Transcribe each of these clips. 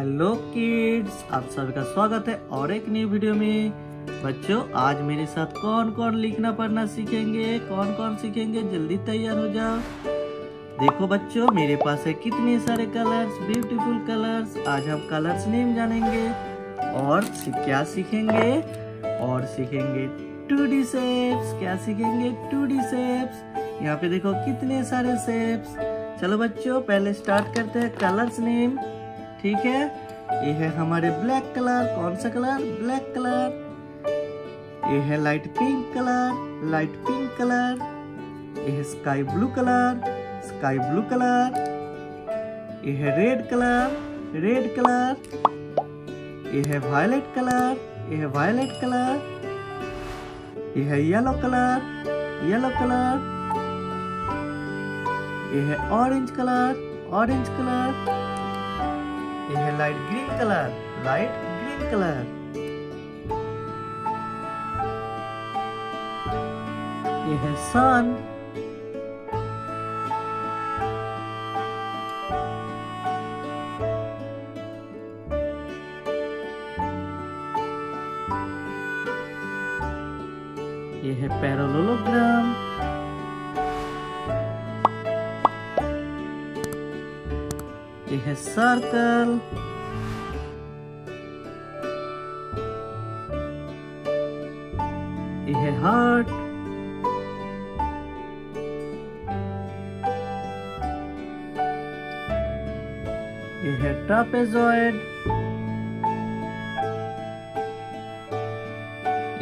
Hello kids, आप सभी का स्वागत है और एक नई वीडियो में। बच्चों, आज मेरे साथ कौन कौन लिखना, पढ़ना सीखेंगे? कौन कौन सीखेंगे? जल्दी तैयार हो जाओ। देखो बच्चों, मेरे पास है कितने सारे कलर्स, ब्यूटीफुल कलर्स। आज हम कलर्स नेम जानेंगे और क्या सीखेंगे? और सीखेंगे टू डी सेप्स क्या सीखेंगे टू डी सेप्स यहाँ पे देखो कितने सारे सेप्स चलो बच्चों, पहले स्टार्ट करते हैं कलर्स नेम। ठीक है? ये है हमारे ब्लैक कलर कौन सा कलर ब्लैक कलर ये है light pink colour light pink colour ये है sky blue colour sky blue colour ये है रेड कलर रेड कलर ये है वायलेट कलर ये है वायलेट कलर ये है येलो कलर येलो कलर ये है ऑरेंज कलर ऑरेंज कलर ये है light green colour light green colour ये है सन ये है पैरोलोग्राम ये सर्कल। ये है हार्ट ये है ट्रापेजॉइड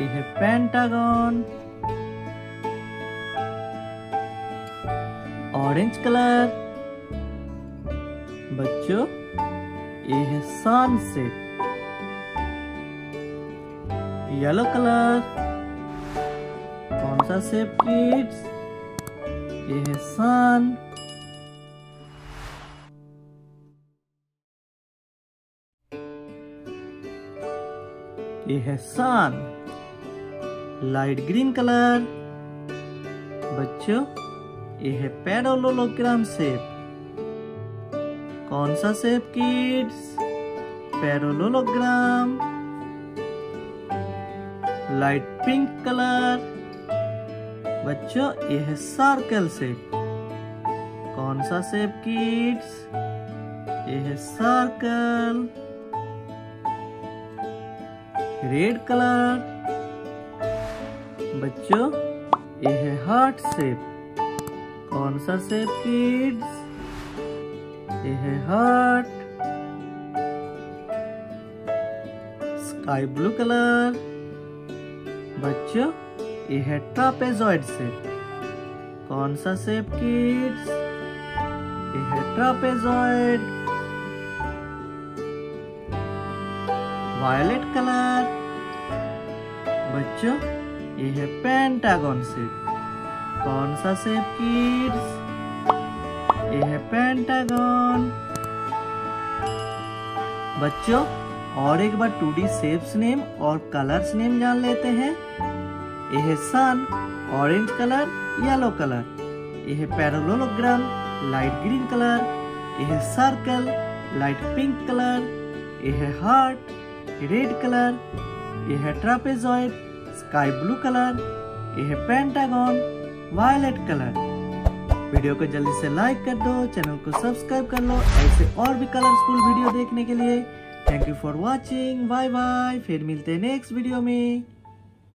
ये है पेंटागन ऑरेंज कलर बच्चों ये है सन शेप येलो कलर। कौन सा शेप किड्स? ये है सन ये है सन लाइट ग्रीन कलर। बच्चों ये है पैरोलोग्राम शेप कौन सा shape kids? Parallelogram light pink colour. बच्चों ये है सर्कल शेप कौन सा शेप किड्स? ये है सर्कल। Red colour. बच्चों ये है हार्ट शेप कौन सा शेप किड्स? ये है हार्ट स्काई ब्लू कलर बच्चों ये है ट्रापेजॉइड शेप कौन सा शेप किड्स ये है ट्रापेजॉइड। वायलेट कलर बच्चों ये है पेंटागन शेप कौन सा शेप किड्स ये है पेंटागन बच्चों, और एक बार टू डी शेप्स नेम और कलर्स नेम जान लेते हैं। ये है sun orange colour yellow colour ये है पैरोलोग्राम लाइट ग्रीन कलर यह है सर्कल लाइट पिंक कलर यह है हार्ट रेड कलर यह है ट्रापेजॉइड स्काई ब्लू कलर यह है पेंटागन वायलेट कलर वीडियो को जल्दी से लाइक कर दो चैनल को सब्सक्राइब कर लो, ऐसे और भी कलरफुल वीडियो देखने के लिए। Thank you for watching bye bye फिर मिलते हैं नेक्स्ट वीडियो में।